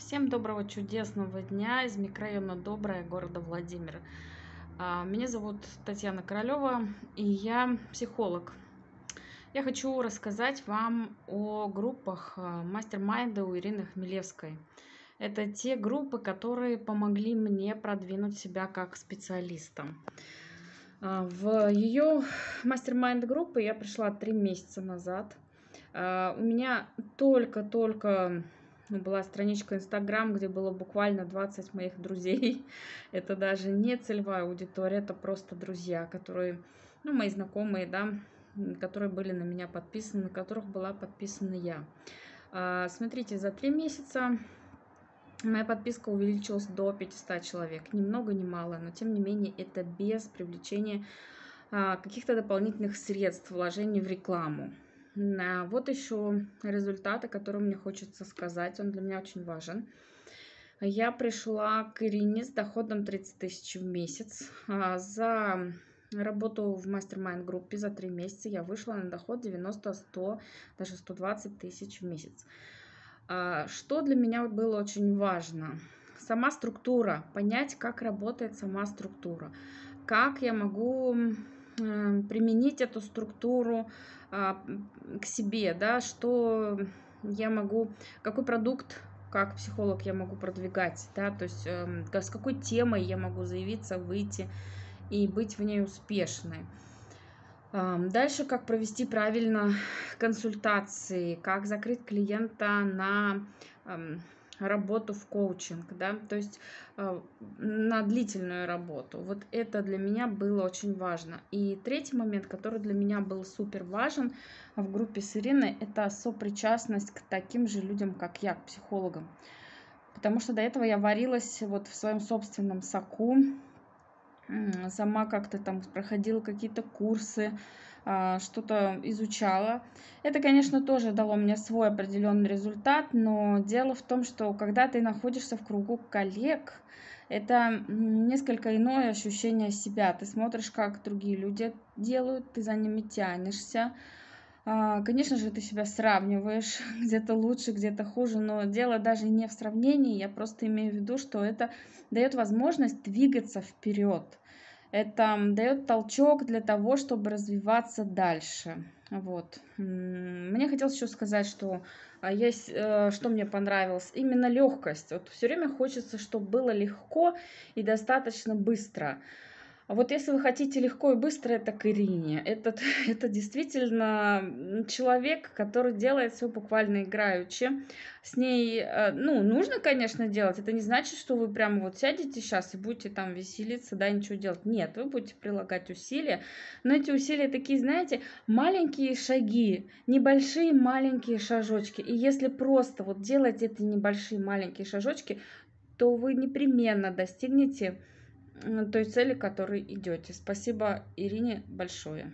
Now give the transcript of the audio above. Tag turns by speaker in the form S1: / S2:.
S1: Всем доброго чудесного дня из микрорайона Доброе города Владимир. А, меня зовут Татьяна Королева, и я психолог. Я хочу рассказать вам о группах а, мастер-майнда у Ирины Хмелевской. Это те группы, которые помогли мне продвинуть себя как специалиста. А, в ее мастер-майнд группы я пришла три месяца назад. У меня только-только была страничка Инстаграм, где было буквально 20 моих друзей. Это даже не целевая аудитория, это просто друзья, которые, ну, мои знакомые, да, которые были на меня подписаны, на которых была подписана я. А, смотрите, за три месяца моя подписка увеличилась до 500 человек. Ни много, ни мало, но тем не менее это без привлечения а, каких-то дополнительных средств, вложений в рекламу. Вот еще результат, о котором мне хочется сказать, он для меня очень важен. Я пришла к Ирине с доходом 30 тысяч в месяц. А, за работу в мастер-майнд группе за три месяца я вышла на доход 90, 100, даже 120 тысяч в месяц. А, что для меня было очень важно? Сама структура, понять, как работает сама структура, как я могу применить эту структуру а, к себе, да, что я могу, какой продукт как психолог я могу продвигать, да, то есть э, с какой темой я могу заявиться, выйти и быть в ней успешной. Дальше, как провести правильно консультации, как закрыть клиента на работу в коучинг, да, то есть э, на длительную работу. Вот это для меня было очень важно. И третий момент, который для меня был супер важен в группе с Ириной, это сопричастность к таким же людям, как я, к психологам. Потому что до этого я варилась вот в своем собственном соку, сама как-то там проходила какие-то курсы, а, что-то изучала. Это, конечно, тоже дало мне свой определенный результат, но дело в том, что когда ты находишься в кругу коллег, это несколько иное ощущение себя. Ты смотришь, как другие люди делают, ты за ними тянешься. А, конечно же, ты себя сравниваешь, где-то лучше, где-то хуже, но дело даже не в сравнении, я просто имею в виду, что это дает возможность двигаться вперед это дает толчок для того, чтобы развиваться дальше. Вот. Мне хотелось еще сказать, что а, есть, э, что мне понравилось, именно легкость. Вот все время хочется, чтобы было легко и достаточно быстро. А вот если вы хотите легко и быстро, это к Ирине. Это, это действительно человек, который делает все буквально играючи. С ней, э, ну, нужно, конечно, делать. Это не значит, что вы прямо вот сядете сейчас и будете там веселиться, да, ничего делать. Нет, вы будете прилагать усилия. Но эти усилия такие, знаете, маленькие шаги, небольшие маленькие шажочки. И если просто вот делать эти небольшие маленькие шажочки, то вы непременно достигнете той цели, к которой идете. Спасибо Ирине большое.